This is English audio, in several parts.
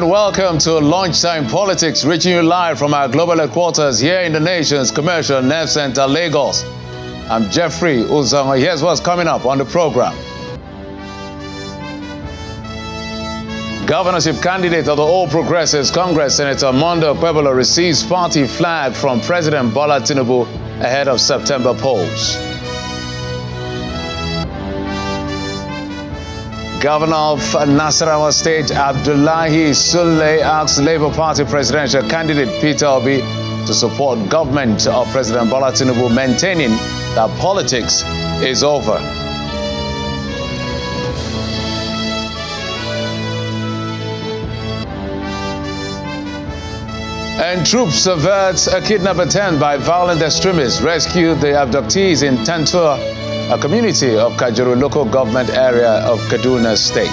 And welcome to Lunchtime Politics, reaching you live from our global headquarters here in the nation's commercial nerve center, Lagos. I'm Jeffrey Uzanga. Here's what's coming up on the program. Governorship candidate of the All Progressives Congress, Senator Monday Okpebholo, receives party flag from President Bola Tinubu ahead of September polls. Governor of Nasarawa State, Abdullahi Sule, asks Labour Party presidential candidate Peter Obi to support government of President Bola Tinubu, maintaining that politics is over. And troops avert a kidnap attempt by violent extremists, rescue the abductees in Tantua, a community of Kajuru local government area of Kaduna State.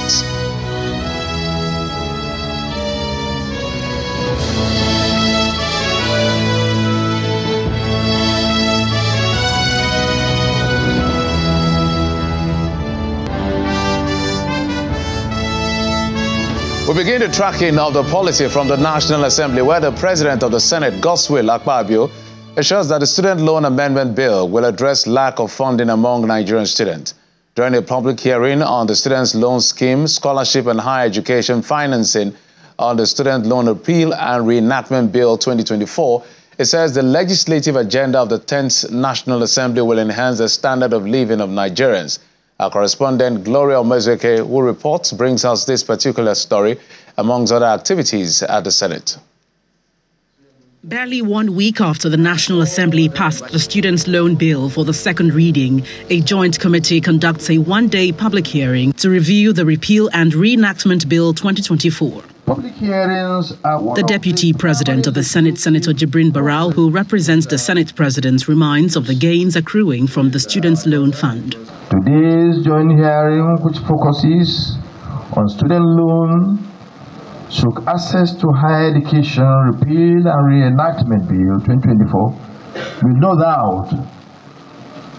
We begin the tracking of the policy from the National Assembly, where the President of the Senate, Godswill Akpabio, assures that the Student Loan Amendment Bill will address lack of funding among Nigerian students. During a public hearing on the Students' Loan Scheme, Scholarship and Higher Education Financing on the Student Loan Repeal and Reenactment Bill 2024, it says the legislative agenda of the 10th National Assembly will enhance the standard of living of Nigerians. Our correspondent Gloria Omezeke, who reports, brings us this particular story amongst other activities at the Senate. Barely one week after the National Assembly passed the Students' Loan Bill for the second reading, a joint committee conducts a one day public hearing to review the Repeal and Reenactment Bill 2024. Public hearings are The deputy president of the Senate, Senator Jibrin Barau, who represents the Senate president, reminds of the gains accruing from the Students' Loan Fund. Today's joint hearing, which focuses on student loan, stroke access to higher education, repeal and reenactment bill 2024, will no doubt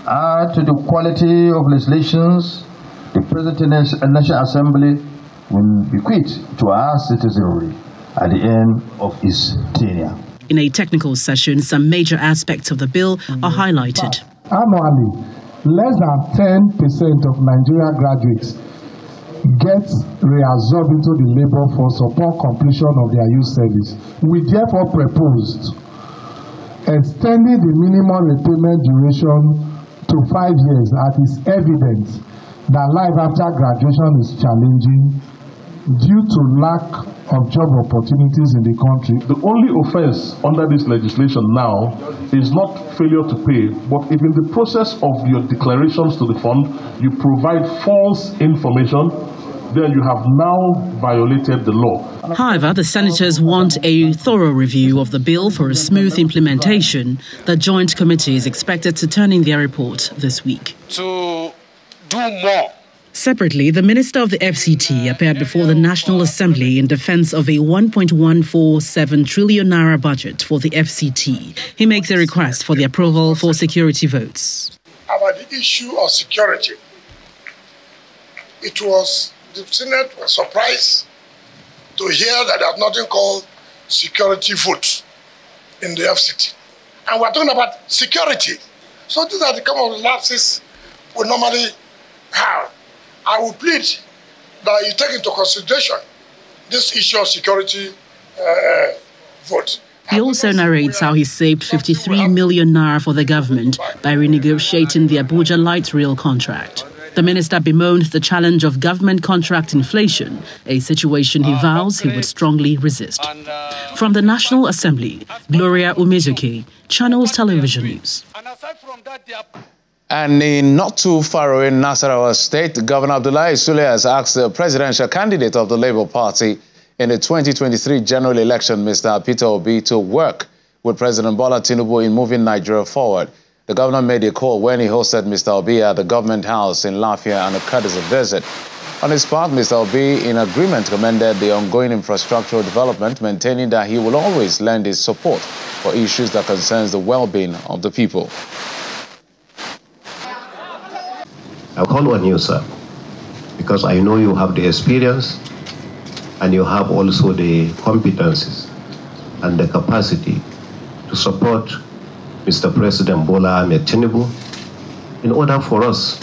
add to the quality of legislations the President and National Assembly will bequeath to our citizenry at the end of its tenure. In a technical session, some major aspects of the bill are highlighted. Annually, less than 10% of Nigeria graduates get reabsorbed into the labor force upon completion of their youth service. We therefore proposed extending the minimum repayment duration to five years as is evident that life after graduation is challenging due to lack of job opportunities in the country. The only offense under this legislation now is not failure to pay, but if in the process of your declarations to the fund you provide false information, then you have now violated the law. However, the senators want a thorough review of the bill for a smooth implementation. The Joint Committee is expected to turn in their report this week. To do more Separately, the Minister of the FCT appeared before the National Assembly in defense of a 1.147 trillion naira budget for the FCT. He makes a request for the approval for security votes. about the issue of security. It was the Senate was surprised to hear that there's nothing called security vote in the FCT. And we're talking about security. So these are the kind of lapses we normally have. I will plead that you take into consideration this issue of security uh, vote. He also narrates how he saved 53 million naira for the government by renegotiating the Abuja light rail contract. The minister bemoaned the challenge of government contract inflation, a situation he vows he would strongly resist. From the National Assembly, Gloria Umezuki, Channels Television News. And in not too far away Nasarawa State, Governor Abdullahi Sule has asked the presidential candidate of the Labour Party in the 2023 general election, Mr. Peter Obi, to work with President Bola Tinubu in moving Nigeria forward. The governor made a call when he hosted Mr. Obi at the government house in Lafia and occurred as a visit. On his part, Mr. Obi, in agreement, commended the ongoing infrastructural development, maintaining that he will always lend his support for issues that concerns the well-being of the people. I call on you, sir, because I know you have the experience and you have also the competencies and the capacity to support Mr. President Bola Ahmed Tinubu in order for us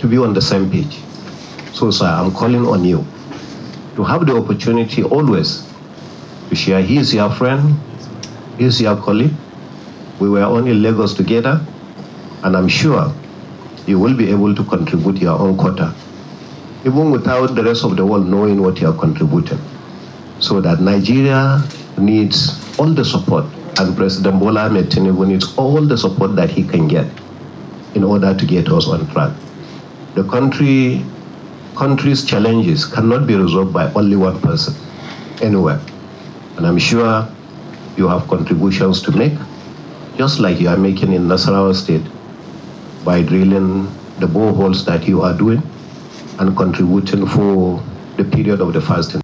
to be on the same page. So, sir, I'm calling on you to have the opportunity always to share. He is your friend, he is your colleague. We were only Lagos together, and I'm sure you will be able to contribute your own quota, even without the rest of the world knowing what you are contributing. So that Nigeria needs all the support, and President Bola Ahmed Tinubu needs all the support that he can get in order to get us on track. The country, country's challenges cannot be resolved by only one person anywhere. And I'm sure you have contributions to make, just like you are making in Nasarawa State by drilling the boreholes that you are doing and contributing for the period of the fasting.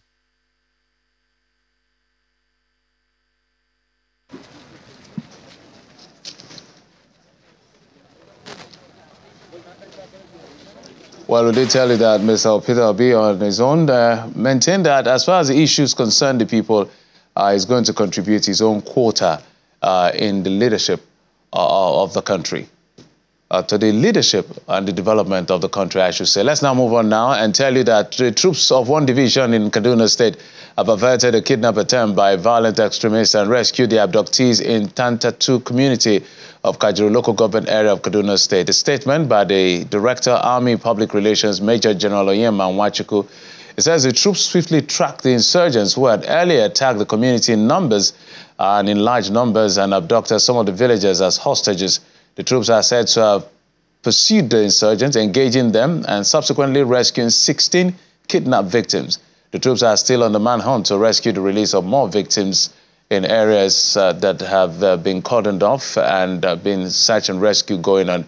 Well, we did tell you that Mr. Peter Obi on his own uh, maintained that as far as the issues concern the people, uh, is going to contribute his own quota uh, in the leadership uh, of the country. Uh, to the leadership and the development of the country, I should say. Let's now move on now and tell you that the troops of one division in Kaduna State have averted a kidnap attempt by violent extremists and rescued the abductees in Tantatu community of Kajuru local government area of Kaduna State. A statement by the Director, Army Public Relations, Major General Onyema Nwachukwu, it says the troops swiftly tracked the insurgents who had earlier attacked the community in numbers and in large numbers and abducted some of the villagers as hostages. The troops are said to have pursued the insurgents, engaging them, and subsequently rescuing 16 kidnapped victims. The troops are still on the manhunt to rescue the release of more victims in areas uh, that have uh, been cordoned off and uh, been search and rescue going on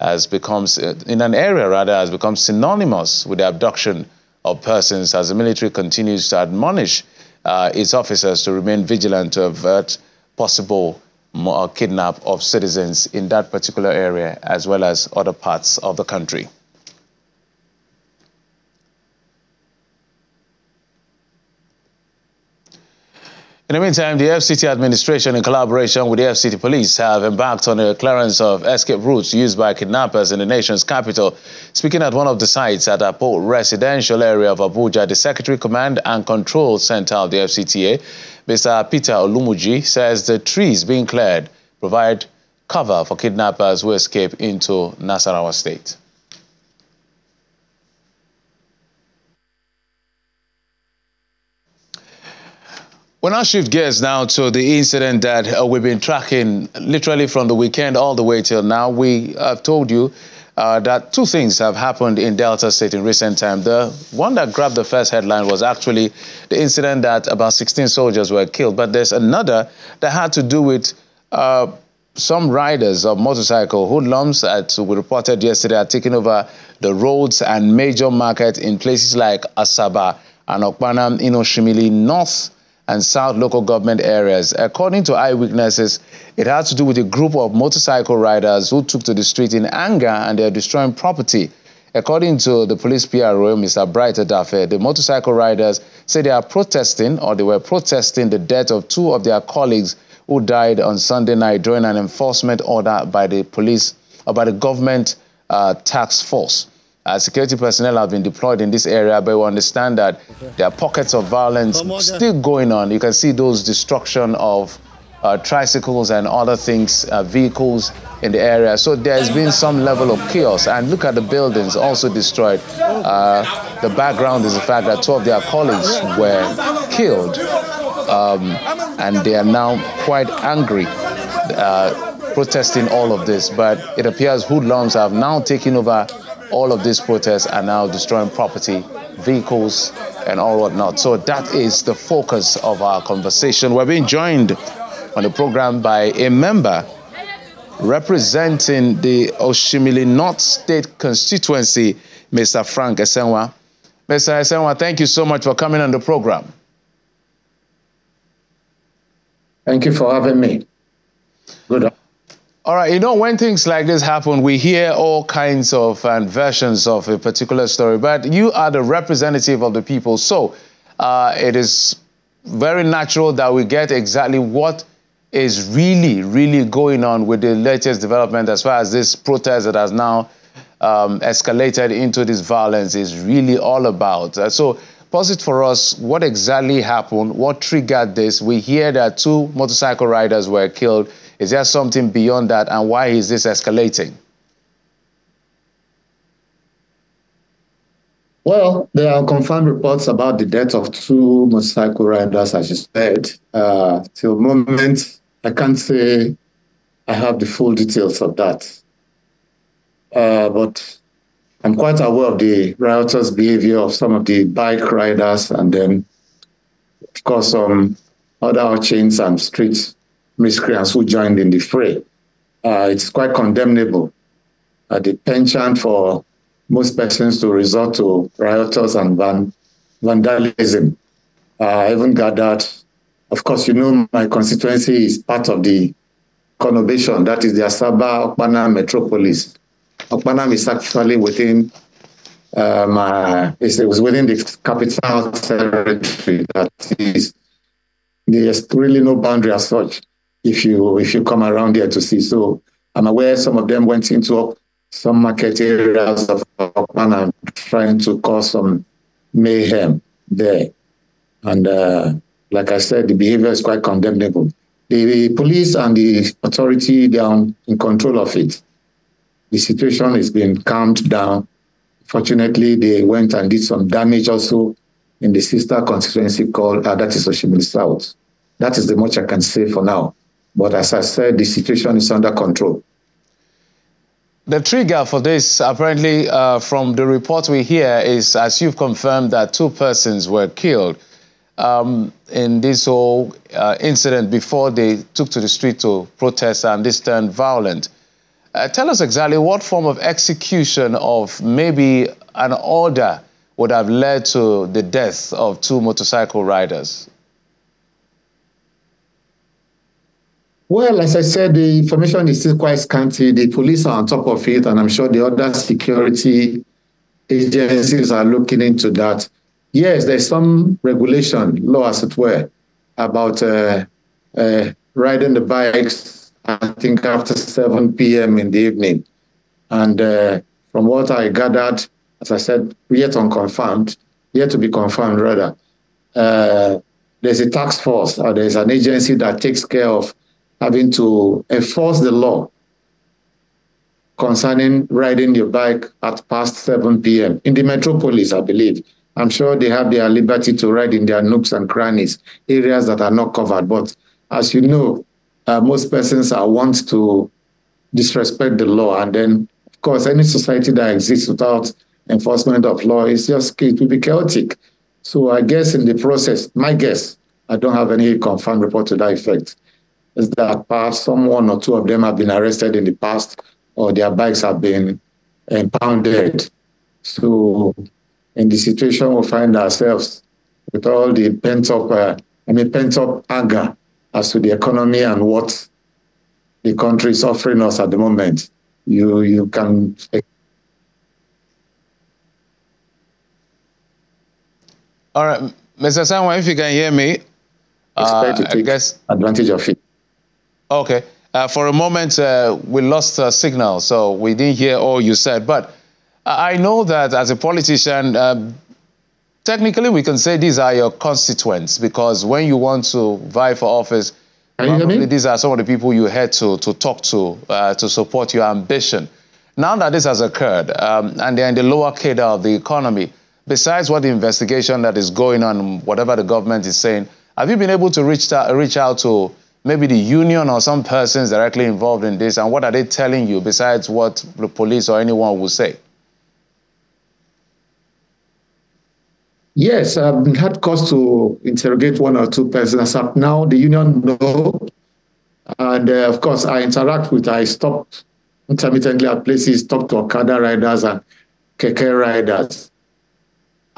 as becomes uh, in an area rather has become synonymous with the abduction of persons as the military continues to admonish uh, its officers to remain vigilant to avert possible more kidnap of citizens in that particular area as well as other parts of the country. In the meantime, the FCT administration, in collaboration with the FCT police, have embarked on a clearance of escape routes used by kidnappers in the nation's capital. Speaking at one of the sites at a residential area of Abuja, the Secretary Command and Control Center of the FCTA, Mr. Peter Olumuji, says the trees being cleared provide cover for kidnappers who escape into Nasarawa State. We'll now shift gears now to the incident that uh, we've been tracking literally from the weekend all the way till now. We have told you uh, that two things have happened in Delta State in recent time. The one that grabbed the first headline was actually the incident that about 16 soldiers were killed, but there's another that had to do with uh, some riders of motorcycle hoodlums, as we reported yesterday, are taking over the roads and major markets in places like Asaba and Okpanam, in Oshimili North and South local government areas. According to eyewitnesses, it had to do with a group of motorcycle riders who took to the street in anger and they're destroying property. According to the police PRO, Mr. Bright Dafe, the motorcycle riders say they are protesting or they were protesting the death of two of their colleagues who died on Sunday night during an enforcement order by the police or by the government uh, task force. Uh, security personnel have been deployed in this area, but we understand that there are pockets of violence still going on. You can see those destruction of uh, tricycles and other things, uh, vehicles in the area. So there's been some level of chaos. And look at the buildings also destroyed. Uh, the background is the fact that two of their colleagues were killed, um, and they are now quite angry. Uh, protesting all of this, but it appears hoodlums have now taken over all of these protests are now destroying property, vehicles, and all whatnot. So that is the focus of our conversation. We're being joined on the program by a member representing the Oshimili North State constituency, Mr. Frank Esenwa. Mr. Esenwa, thank you so much for coming on the program. Thank you for having me. Good all right, you know, when things like this happen, we hear all kinds of versions of a particular story, but you are the representative of the people. So, uh, it is very natural that we get exactly what is really, really going on with the latest development as far as this protest that has now um, escalated into this violence is really all about. Uh, so, posit for us what exactly happened, what triggered this. We hear that two motorcycle riders were killed. Is there something beyond that, and why is this escalating? Well, there are confirmed reports about the death of two motorcycle riders, as you said. Uh, till moment, I can't say I have the full details of that. Uh, but I'm quite aware of the riotous behavior of some of the bike riders and then, of course, some other chains and street miscreants who joined in the fray. Uh, it's quite condemnable. Uh, the penchant for most persons to resort to rioters and van, vandalism. I even gathered, of course, you know, my constituency is part of the conurbation, that is the Asaba Okpana metropolis. Okpana is actually within um, uh, it was within the capital territory. That is, there's really no boundary as such. If you if you come around here to see, so I'm aware some of them went into some market areas of Okpana trying to cause some mayhem there. And uh, like I said, the behavior is quite condemnable. The police and the authority, they are in control of it. The situation has been calmed down. Fortunately, they went and did some damage also in the sister constituency called, uh, that is Oshimili South. That is the much I can say for now. But as I said, the situation is under control. The trigger for this, apparently, uh, from the report we hear, is as you've confirmed that two persons were killed um, in this whole uh, incident before they took to the street to protest and this turned violent. Uh, tell us exactly what form of execution of maybe an order would have led to the death of two motorcycle riders. Well, as I said, the information is still quite scanty. The police are on top of it, and I'm sure the other security agencies are looking into that. Yes, there's some regulation, law as it were, about uh, uh, riding the bikes, I think after 7 p.m. in the evening. And uh, from what I gathered, as I said, yet unconfirmed, yet to be confirmed rather, uh, there's a task force or there's an agency that takes care of having to enforce the law concerning riding your bike at past 7 p.m. in the metropolis, I believe. I'm sure they have their liberty to ride in their nooks and crannies, areas that are not covered. But as you know, uh, most persons are want to disrespect the law. And then, of course, any society that exists without enforcement of law is just, it will be chaotic. So I guess in the process, my guess, I don't have any confirmed report to that effect is that perhaps some one or two of them have been arrested in the past or their bikes have been impounded. So in the situation we find ourselves with all the pent up, uh, I mean, pent up anger as to the economy and what the country is offering us at the moment, you you can. All right, Mr. Samuel, if you can hear me, uh, I guess advantage of it. Okay. Uh, for a moment, uh, we lost a signal, so we didn't hear all you said. But I know that as a politician, uh, technically we can say these are your constituents because when you want to vie for office, these are some of the people you had to, to talk to uh, to support your ambition. Now that this has occurred um, and they're in the lower cadre of the economy, besides what the investigation that is going on, whatever the government is saying, have you been able to reach, reach out to maybe the union or some persons directly involved in this, and what are they telling you besides what the police or anyone will say? Yes, I've had cause to interrogate one or two persons. Up now the union know, and uh, of course I interact with. I stop intermittently at places, talk to Okada riders and Keke riders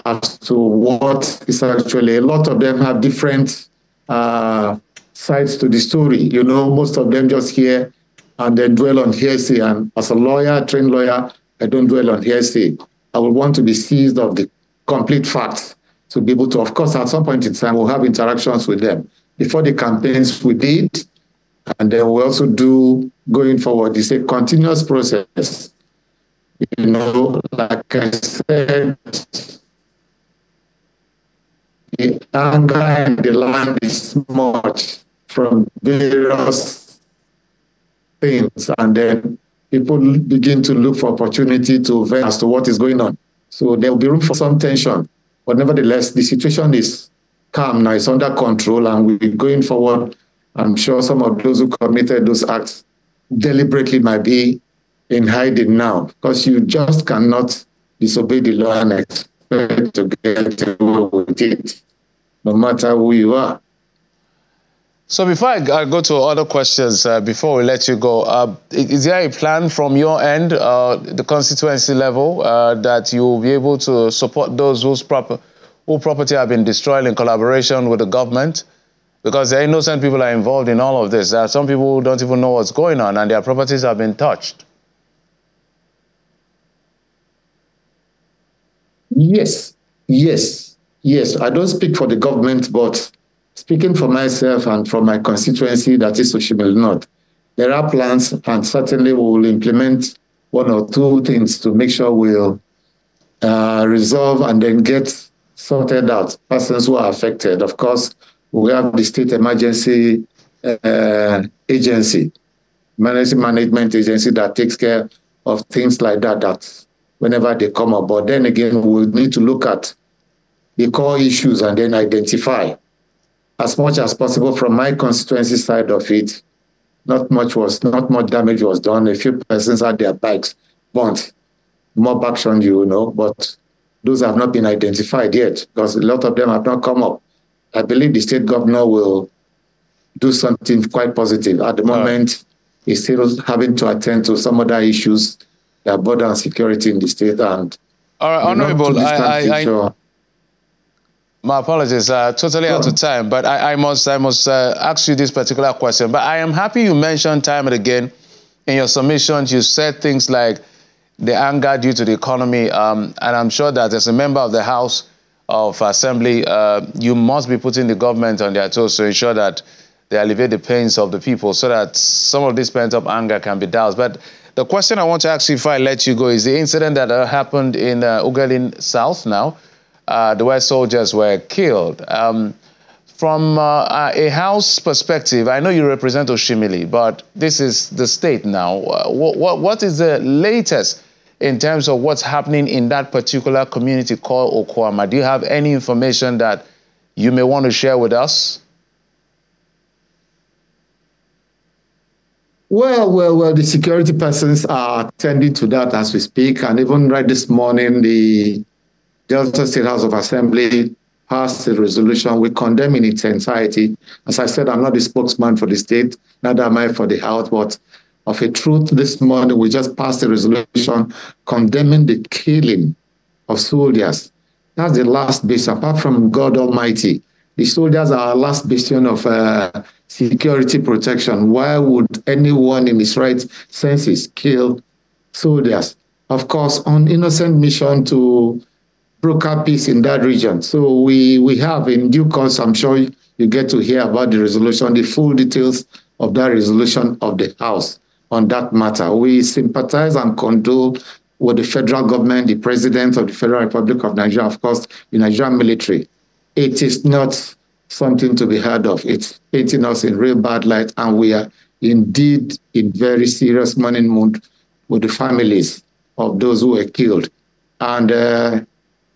as to what is actually. A lot of them have different uh, sides to the story. You know, most of them just hear and then dwell on hearsay. And as a lawyer, trained lawyer, I don't dwell on hearsay. I would want to be seized of the complete facts to be able to, of course, at some point in time, we'll have interactions with them. Before the campaigns, we did, and then we also do going forward. It's a continuous process. You know, like I said, the anger and the land is much from various things, and then people begin to look for opportunity to vent as to what is going on. So there will be room for some tension. But nevertheless, the situation is calm now, it's under control, and we're going forward. I'm sure some of those who committed those acts deliberately might be in hiding now because you just cannot disobey the law and expect to get away with it, no matter who you are. So before I, go to other questions, uh, before we let you go, uh, is there a plan from your end, uh, the constituency level, uh, that you'll be able to support those whose, proper, whose property have been destroyed in collaboration with the government? Because the innocent people are involved in all of this. There are some people who don't even know what's going on and their properties have been touched. Yes, yes, yes. I don't speak for the government, but speaking for myself and for my constituency, that is Oshimili North, there are plans, and certainly we will implement one or two things to make sure we'll uh, resolve and then get sorted out persons who are affected. Of course, we have the state emergency uh, agency, emergency management agency that takes care of things like that. That whenever they come up, but then again, we need to look at the core issues and then identify as much as possible from my constituency side of it. Not much was not much damage was done. A few persons had their bikes burnt. More action, you know, but those have not been identified yet because a lot of them have not come up. I believe the state governor will do something quite positive. At the moment, he's still having to attend to some other issues, the border and security in the state. And all right, honorable, I, I, I, my apologies, uh, totally out of time, but I, I must, I must uh, ask you this particular question. But I am happy you mentioned time and again in your submissions, you said things like the anger due to the economy, um, and I'm sure that as a member of the House of Assembly, uh, you must be putting the government on their toes to ensure that they alleviate the pains of the people so that some of this pent-up anger can be doused. But the question I want to ask you if I let you go is the incident that uh, happened in uh, Ughelli South now, uh, the where soldiers were killed. Um, from uh, a house perspective, I know you represent Oshimili, but this is the state now. Uh, what, what, what is the latest in terms of what's happening in that particular community called Okuama? Do you have any information that you may want to share with us? Well, well, well, the security persons are attending to that as we speak. And even right this morning, the Delta State House of Assembly passed a resolution. We condemn in its entirety. As I said, I'm not the spokesman for the state, neither am I for the House, but of a truth, this morning we just passed a resolution condemning the killing of soldiers. That's the last base, apart from God Almighty. The soldiers are our last bastion of uh, security protection. Why would anyone in his right senses kill soldiers? Of course, on innocent mission to peace in that region. So we, we have in due course, I'm sure you get to hear about the resolution, the full details of that resolution of the House on that matter. We sympathize and condole with the federal government, the president of the Federal Republic of Nigeria, of course, the Nigerian military. It is not something to be heard of. It's painting us in real bad light, and we are indeed in very serious mourning mood with the families of those who were killed. And uh,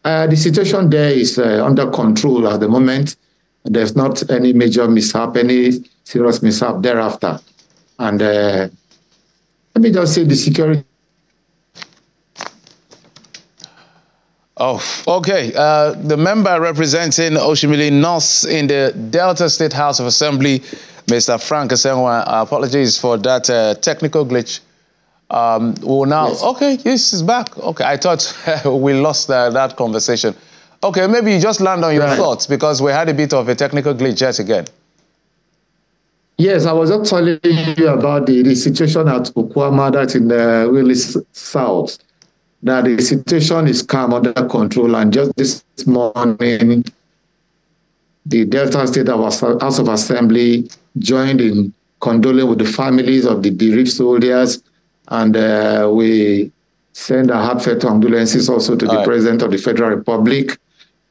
uh, the situation there is uh, under control at the moment. There's not any major mishap, any serious mishap thereafter. And uh, let me just say the security. Oh, okay. Uh, the member representing Oshimili North in the Delta State House of Assembly, Mr. Frank Esenwa, apologies for that uh, technical glitch. Um, well, now, yes. okay, yes, he's back. Okay, I thought we lost that conversation. Okay, maybe you just land on your right. thoughts because we had a bit of a technical glitch yet again. Yes, I was just telling you about the, the situation at Okuama, that's in the really south. that the situation is calm under control. And just this morning, the Delta State House of Assembly joined in condoling with the families of the bereaved soldiers. And uh, we send our heartfelt condolences also to All the right. President of the Federal Republic.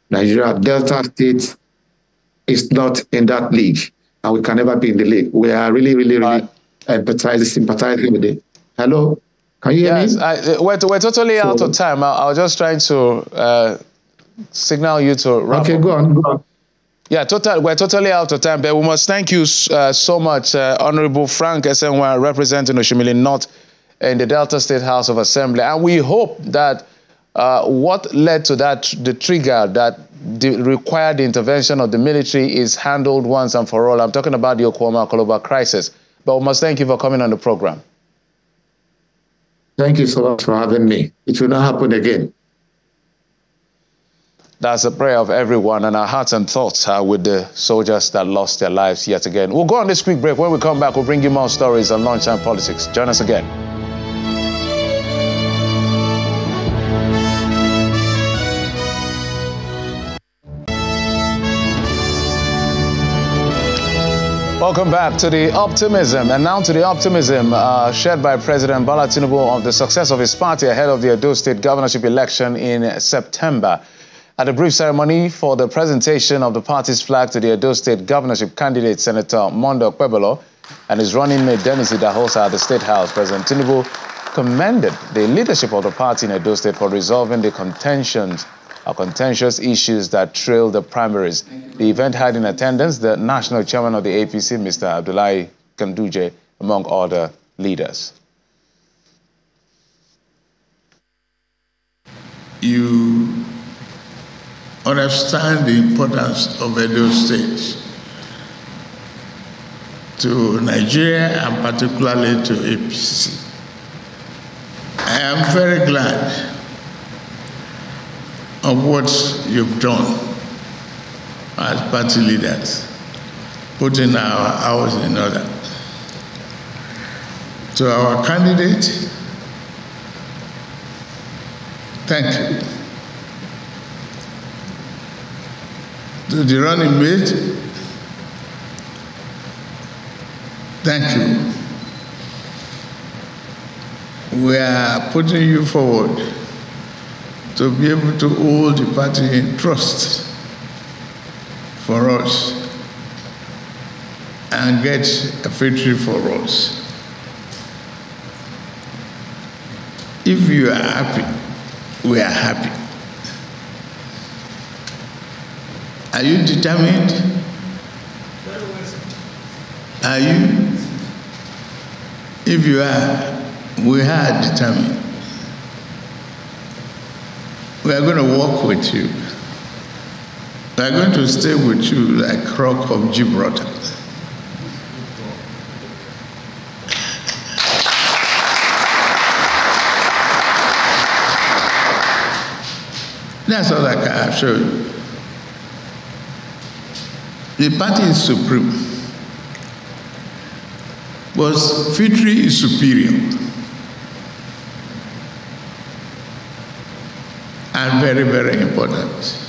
Nigeria, Delta State is not in that league, and we can never be in the league. We are really, really, really empathizing, sympathizing with it. Hello? Can you hear yes, me? I, we're, we're totally so, out of time. I, I, was just trying to uh, signal you to wrap Okay, up. go on, go on. Yeah, total, we're totally out of time, but we must thank you uh, so much, uh, Honorable Frank Esenwa, representing Oshimili North in the Delta State House of Assembly. And we hope that uh, what led to that, the trigger that required the intervention of the military is handled once and for all. I'm talking about the Okuama Okoloba crisis. But we must thank you for coming on the program. Thank you so much for having me. It will not happen again. That's a prayer of everyone, and our hearts and thoughts are with the soldiers that lost their lives yet again. We'll go on this quick break. When we come back, we'll bring you more stories on lunchtime politics. Join us again. Welcome back to the optimism, and now to the optimism uh, shared by President Bola Tinubu of the success of his party ahead of the Edo State governorship election in September. At a brief ceremony for the presentation of the party's flag to the Edo State governorship candidate, Senator Monday Okpebholo, and his running mate Dennis Idahosa at the State House, President Tinubu commended the leadership of the party in Edo State for resolving the contentions contentious issues that trailed the primaries. The event had in attendance the national chairman of the APC, Mr. Abdullahi Ganduje, among other leaders. You understand the importance of Edo State to Nigeria and particularly to APC. I am very glad of what you've done as party leaders, putting our house in order. To our candidate, thank you. To the running mate, thank you. We are putting you forward to be able to hold the party in trust for us and get a victory for us. If you are happy, we are happy. Are you determined? Are you? If you are, we are determined. We are going to walk with you. We are going to stay with you like rock of Gibraltar. That's all I can show you. The party is supreme, but victory is superior. And very, very important.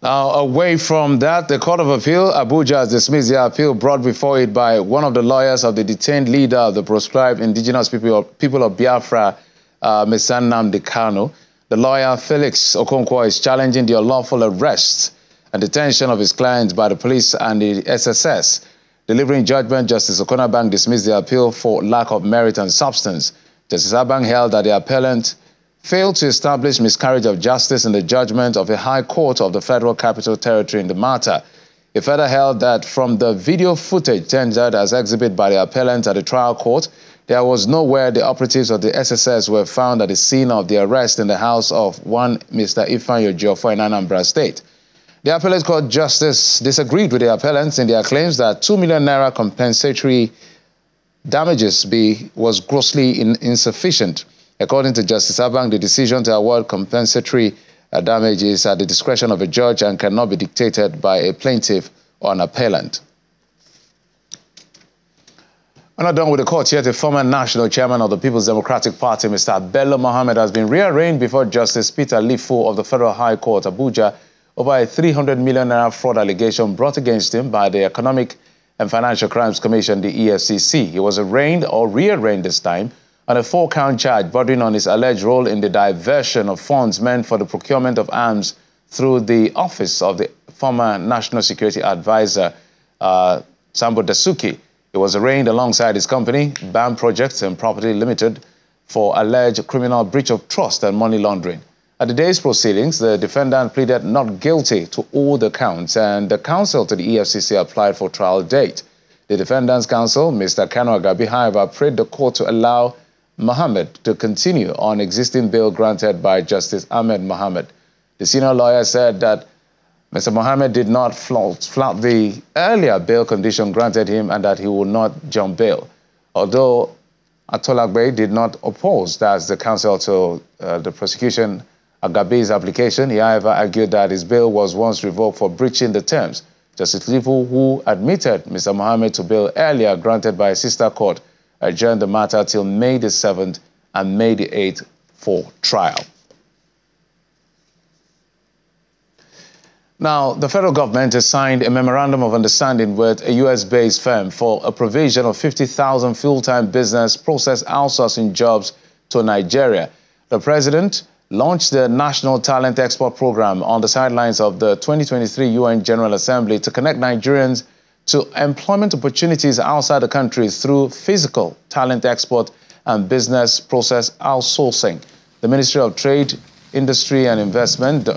Now, away from that, the Court of Appeal, Abuja, has dismissed the appeal brought before it by one of the lawyers of the detained leader of the proscribed indigenous people of, people of Biafra, uh, Mr. Nnamdi The lawyer, Felix Okonkwo, is challenging the unlawful arrest and detention of his clients by the police and the SSS Delivering judgment, Justice Okon Abang dismissed the appeal for lack of merit and substance. Justice Abang held that the appellant failed to establish miscarriage of justice in the judgment of a high court of the Federal Capital Territory in the matter. He further held that from the video footage tendered as exhibit by the appellant at the trial court, there was nowhere the operatives of the SSS were found at the scene of the arrest in the house of one Mr. Ifeanyi Ejiofor in Anambra State. The appellate court justice disagreed with the appellants in their claims that 2 million naira compensatory damages be, was grossly in, insufficient. According to Justice Abang, the decision to award compensatory uh, damages at the discretion of a judge and cannot be dictated by a plaintiff or an appellant. We're not done with the court yet. The former national chairman of the People's Democratic Party, Mr. Bello Mohammed, has been rearranged before Justice Peter Lifu of the Federal High Court, Abuja, over a 300 million naira fraud allegation brought against him by the Economic and Financial Crimes Commission, the EFCC. He was arraigned or rearraigned this time on a four-count charge bordering on his alleged role in the diversion of funds meant for the procurement of arms through the office of the former National Security Advisor, uh, Sambo Dasuki. He was arraigned alongside his company, BAM Projects and Property Limited, for alleged criminal breach of trust and money laundering. At the day's proceedings, the defendant pleaded not guilty to all the counts, and the counsel to the EFCC applied for trial date. The defendant's counsel, Mr. Kanu Agabi, however, prayed the court to allow Mohammed to continue on existing bail granted by Justice Ahmed Mohammed. The senior lawyer said that Mr. Mohammed did not flout, flout the earlier bail condition granted him and that he would not jump bail. Although Atolagbe did not oppose, that's the counsel to uh, the prosecution, Agabi's application, he however argued that his bail was once revoked for breaching the terms. Justice Lifu, who admitted Mr. Mohammed to bail earlier granted by a sister court, adjourned the matter till May the 7th and May the 8th for trial. Now, the federal government has signed a memorandum of understanding with a U.S.-based firm for a provision of 50,000 full-time business process outsourcing jobs to Nigeria. The president launched the National Talent Export Program on the sidelines of the 2023 UN General Assembly to connect Nigerians to employment opportunities outside the country through physical talent export and business process outsourcing. The Ministry of Trade, Industry and Investment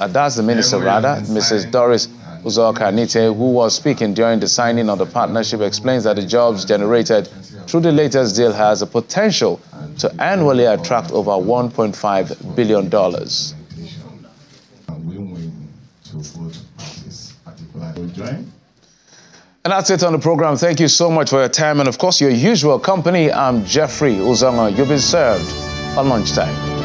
uh, that's the minister, rather, Mrs. Doris Uzoka Nite, who was speaking during the signing of the partnership, explains that the jobs generated through the latest deal has a potential to annually attract over $1.5 billion. And that's it on the program. Thank you so much for your time and, of course, your usual company. I'm Jeffrey Uzonga. You've been served on lunchtime.